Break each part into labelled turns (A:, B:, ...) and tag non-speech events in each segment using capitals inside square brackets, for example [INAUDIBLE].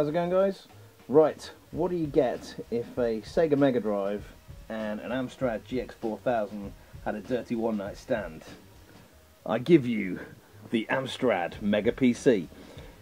A: How's it going guys? Right, what do you get if a Sega Mega Drive and an Amstrad GX4000 had a dirty one night stand? I give you the Amstrad Mega PC.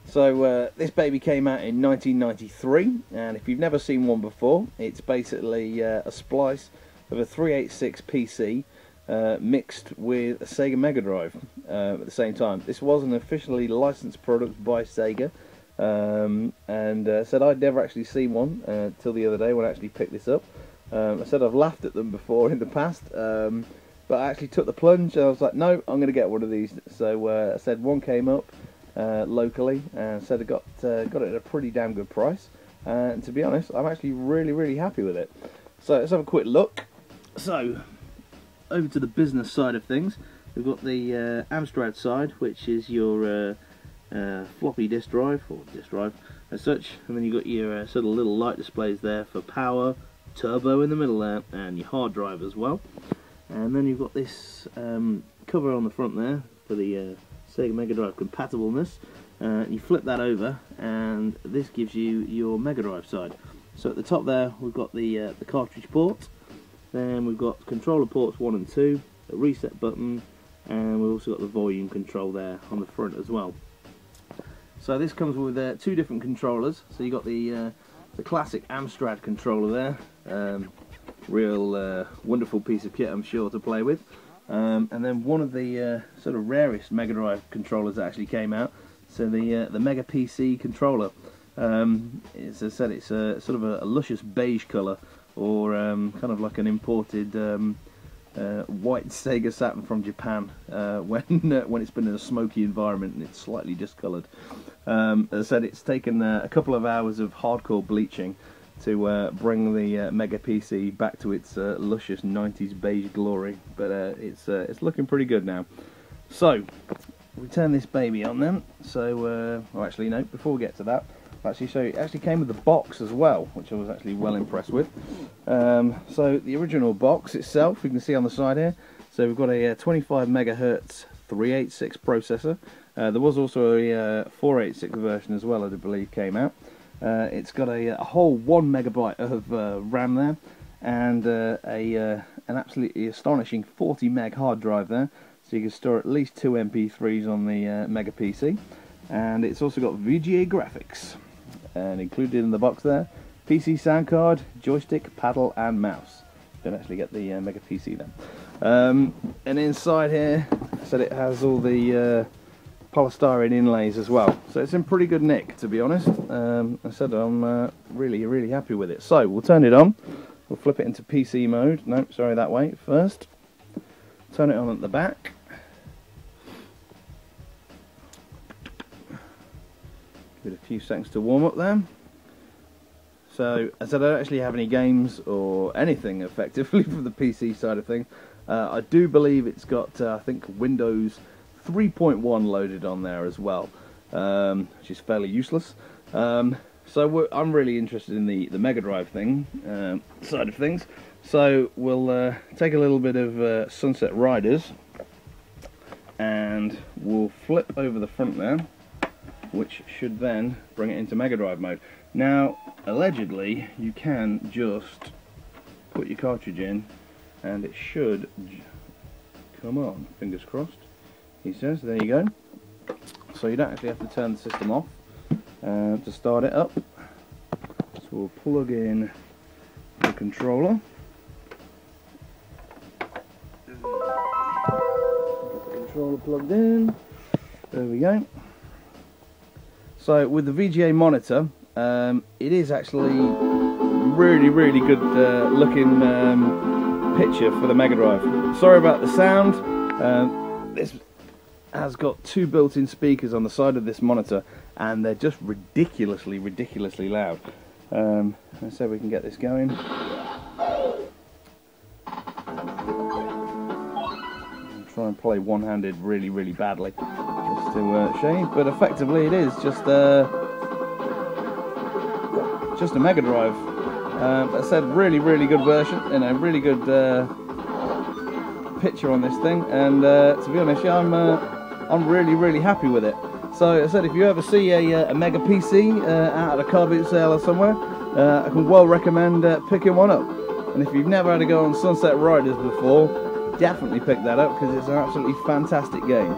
A: So uh, this baby came out in 1993 and if you've never seen one before it's basically uh, a splice of a 386 PC uh, mixed with a Sega Mega Drive uh, at the same time. This was an officially licensed product by Sega um, and uh, said I'd never actually seen one uh, till the other day when I actually picked this up. Um, I said I've laughed at them before in the past um, but I actually took the plunge and I was like no I'm going to get one of these so I said one came up uh, locally, and said I got uh, got it at a pretty damn good price. and to be honest, I'm actually really really happy with it. So let's have a quick look. So over to the business side of things, we've got the uh, Amstrad side, which is your uh, uh, floppy disk drive or disk drive as such, and then you've got your uh, sort of little light displays there for power, turbo in the middle there, and your hard drive as well. And then you've got this um, cover on the front there for the Sega Mega Drive compatibleness. Uh, you flip that over and this gives you your Mega Drive side. So at the top there we've got the, uh, the cartridge port, then we've got controller ports 1 and 2, a reset button, and we've also got the volume control there on the front as well. So this comes with uh, two different controllers. So you've got the, uh, the classic Amstrad controller there, um, real uh, wonderful piece of kit I'm sure to play with. Um, and then one of the uh, sort of rarest Mega Drive controllers that actually came out, so the uh, the Mega PC controller. Um, as I said, it's a sort of a, a luscious beige colour, or um, kind of like an imported um, uh, white Sega Saturn from Japan uh, [LAUGHS] when uh, when it's been in a smoky environment and it's slightly discoloured. Um, as I said, it's taken uh, a couple of hours of hardcore bleaching to uh, bring the Mega PC back to its luscious 90s beige glory, but it's it's looking pretty good now. So, we turn this baby on then. So, well actually no, before we get to that, actually you, it actually came with the box as well, which I was actually well impressed with. Um, so, the original box itself, you can see on the side here, so we've got a 25 megahertz 386 processor. there was also a 486 version as well, I believe, came out. Uh, it's got a, a, whole one megabyte of uh, RAM there, and uh, a uh, an absolutely astonishing 40 meg hard drive there, so you can store at least two MP3s on the uh, Mega PC. And it's also got VGA graphics, and included in the box there, PC sound card, joystick, paddle, and mouse. Can actually get the uh, Mega PC then. Um, and inside here, I said it has all the polystyrene inlays as well. So it's in pretty good nick, to be honest. Um, I said I'm uh, really, really happy with it. So we'll turn it on. We'll flip it into PC mode. No, sorry, that way first. Turn it on at the back. Give it a few seconds to warm up there. So, as I don't actually have any games or anything effectively [LAUGHS] from the PC side of things, uh, I do believe it's got, uh, I think, Windows 3.1 loaded on there as well, um, which is fairly useless. Um, so I'm really interested in the, the Mega Drive thing, um, side of things. So we'll uh, take a little bit of uh, Sunset Riders and we'll flip over the front there, which should then bring it into Mega Drive mode. Now, allegedly, you can just put your cartridge in and it should come on, fingers crossed he says. There you go. So you don't actually have to turn the system off uh, to start it up. So we'll plug in the controller. Get the controller plugged in. There we go. So with the VGA monitor, um, it is actually really, really good uh, looking um, picture for the Mega Drive. Sorry about the sound. Uh, this has got two built-in speakers on the side of this monitor and they're just ridiculously ridiculously loud um, let's see if we can get this going try and play one-handed really really badly to uh, you but effectively it is just uh, just a Mega Drive um, I said really really good version you know really good uh, picture on this thing and uh, to be honest yeah, I'm I'm really, really happy with it. So I said, if you ever see a, a Mega PC out at a car boot sale or somewhere, I can well recommend picking one up. And if you've never had to go on Sunset Riders before, definitely pick that up because it's an absolutely fantastic game.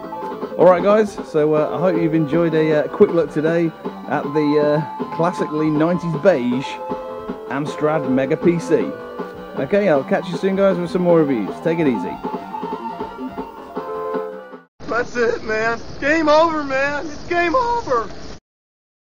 A: Alright guys, so uh, I hope you've enjoyed a uh, quick look today at the uh, classically 90s beige Amstrad Mega PC. Okay, I'll catch you soon guys with some more reviews. Take it easy.
B: That's it, man. Game over, man. It's game over.